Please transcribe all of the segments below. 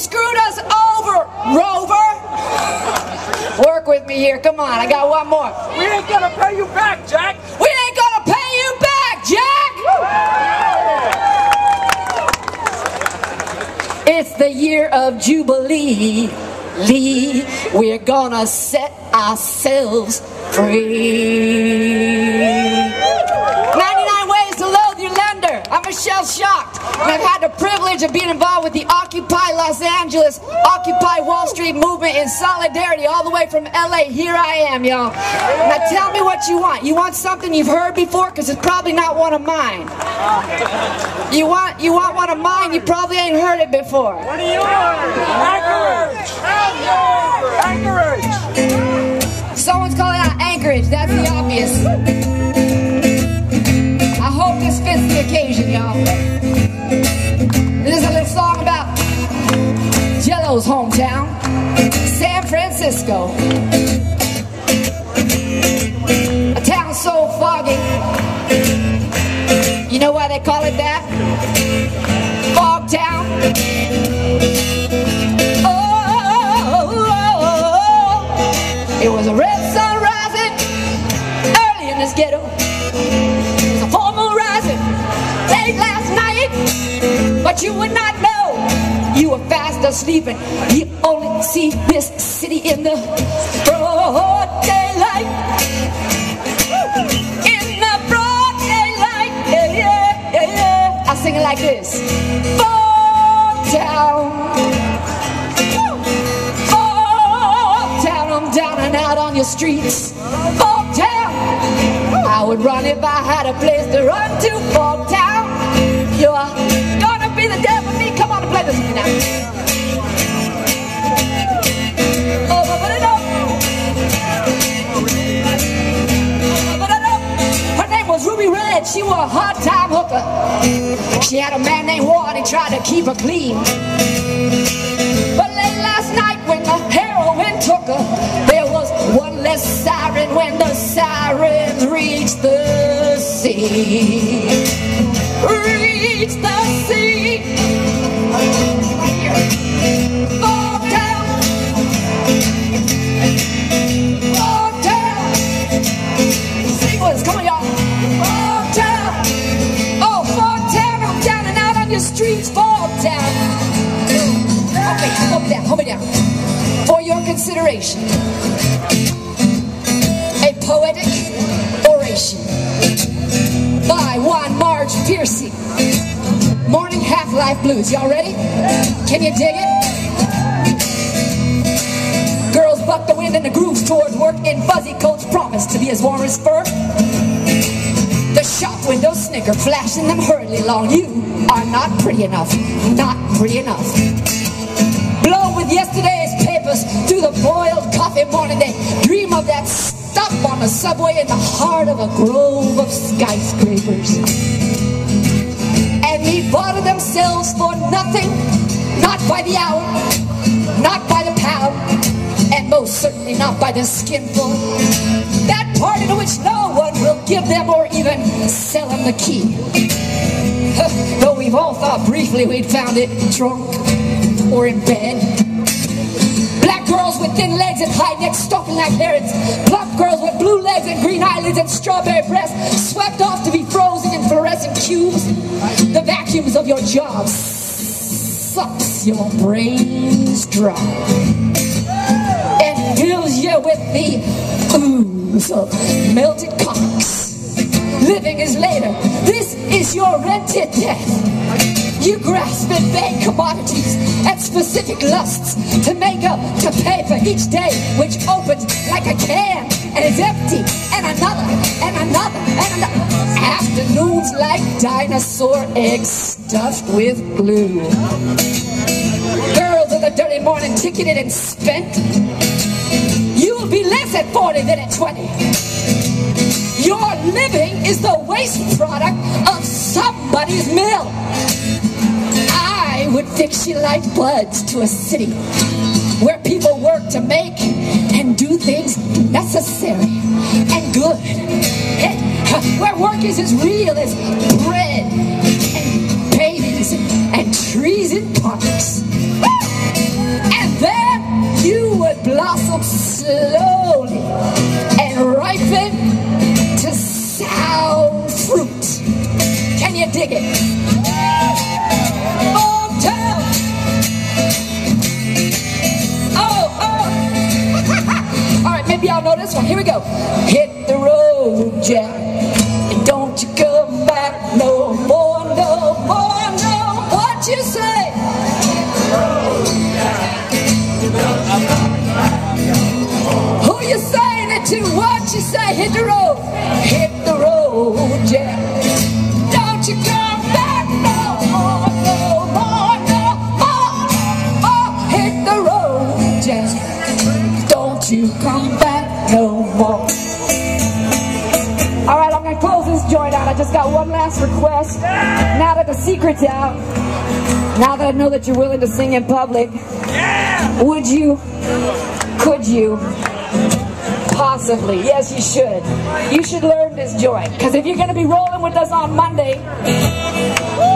screwed us over, Rover. Work with me here. Come on, I got one more. We ain't gonna pay you back, Jack. We ain't gonna pay you back, Jack. It's the year of Jubilee. Lee, we're gonna set ourselves free. I'm Michelle Shocked, and I've had the privilege of being involved with the Occupy Los Angeles, Occupy Wall Street movement in solidarity all the way from LA. Here I am, y'all. Now tell me what you want. You want something you've heard before? Because it's probably not one of mine. You want you want one of mine? You probably ain't heard it before. What do you want? Anchorage. Anchorage. Someone's calling out Anchorage. That's the obvious. I hope this fits occasion, y'all. This is a little song about Jello's hometown, San Francisco. A town so foggy. You know why they call it that? Fog Town. But you would not know. You were fast asleep and you only see this city in the broad daylight. In the broad daylight, yeah, yeah, yeah, yeah. I sing it like this. Fog Town. Fog Town, I'm down and out on your streets. Fog Town. I would run if I had a place to run to. Fog Town. You're be the death of me. Come on and play this with me now. Ruby Red. She was a hard time hooker. She had a man named Ward. He tried to keep her clean. But late last night when the heroin took her, there was one less siren when the sirens reached the sea. Reached the sea. Hold me down. For your consideration, a poetic oration by Juan Marge Piercy. Morning Half-Life Blues. Y'all ready? Can you dig it? Girls buck the wind and the grooves towards work in fuzzy coats promise to be as warm as fur. The shop windows snicker, flashing them hurriedly along. You are not pretty enough. Not pretty enough. Yesterday's papers through the boiled coffee morning. They dream of that stop on the subway in the heart of a grove of skyscrapers. And they bother themselves for nothing, not by the hour, not by the pound, and most certainly not by the skinful. That party to which no one will give them or even sell them the key. Though we've all thought briefly we'd found it drunk or in bed. Girls with thin legs and high necks stalking like herons. Plump girls with blue legs and green eyelids and strawberry breasts swept off to be frozen in fluorescent cubes. The vacuums of your job sucks your brains dry and fills you with the ooze of melted cocks. Living is later. This is your rented death. You grasp at vague commodities and specific lusts to make up, to pay for each day, which opens like a can and is empty, and another, and another, and another. Afternoons like dinosaur eggs stuffed with glue. Girls of the dirty morning ticketed and spent. You'll be less at 40 than at 20. Your living is the waste product of somebody's mill would fix you like buds to a city where people work to make and do things necessary and good. Where work is as real as bread and babies and trees and parks. And there you would blossom slow this one. Here we go. Hit the road, Jack. And don't you come back no more, no more, no. What you say? Who you saying it to? What you say? Hit the road. Just got one last request. Now that the secret's out, now that I know that you're willing to sing in public, would you, could you, possibly, yes you should, you should learn this joint. Because if you're gonna be rolling with us on Monday,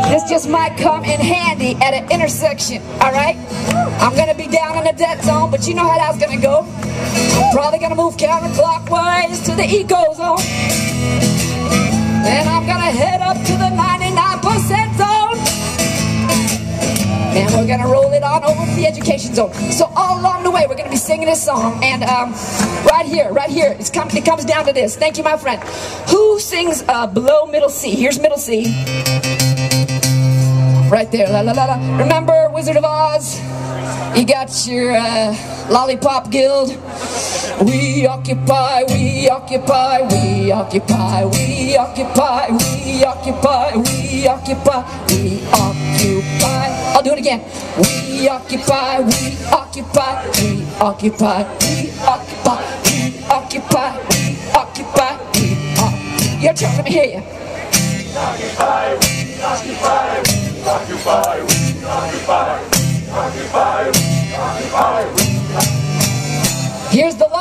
this just might come in handy at an intersection, all right? I'm gonna be down in the dead zone, but you know how that's gonna go. Probably gonna move counterclockwise to the eco zone. Then I'm gonna head up to the 99% zone. And we're gonna roll it on over to the education zone. So all along the way, we're gonna be singing this song. And um, right here, right here, come, it comes down to this. Thank you, my friend. Who sings uh, below middle C? Here's middle C. Right there, la la la la. Remember Wizard of Oz? You got your uh, lollipop guild. We occupy, we occupy, we occupy, we occupy, we occupy, we occupy, we occupy. I'll do it again. We occupy, we occupy, we occupy, we occupy, we occupy, we occupy, we occupy. Your turn, let me hear you. Here's the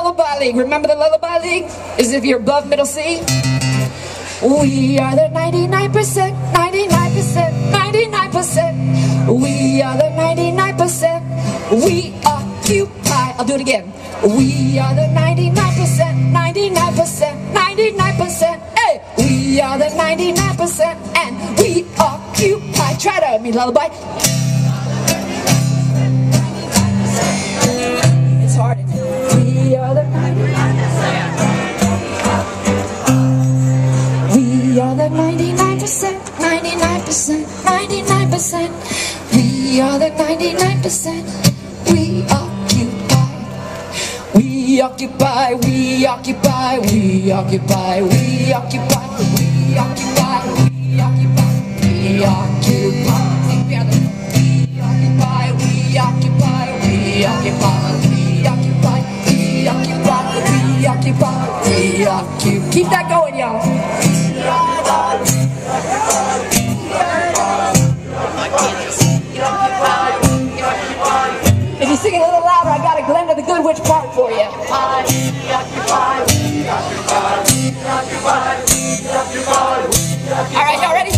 Lullaby League. Remember the Lullaby League? Is if you're above middle C. We are the 99%, 99%, 99%. We are the 99%. We occupy. I'll do it again. We are the 99%, 99%, 99%. Hey, we are the 99% and we occupy. Try to, with me, lullaby. We occupy, we occupy, we occupy, we occupy, we occupy, we occupy, we occupy. Witch part for you. All right, y'all ready?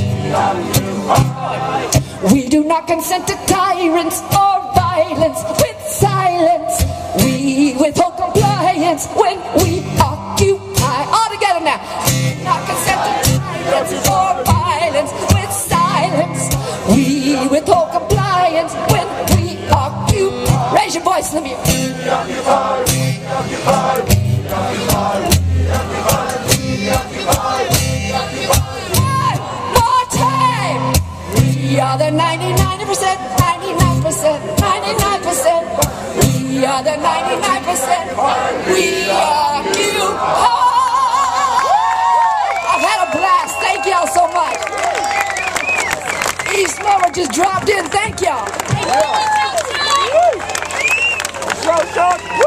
We do not consent to tyrants or violence with silence. We withhold compliance when we occupy. All together now. We do not consent to tyrants or Raise your voice, let me. Time. We are the 99%, 99%, 99%. We are the 99%. We are you. I've had a blast. Thank y'all so much. East Lower just dropped in. Thank y'all. Woo!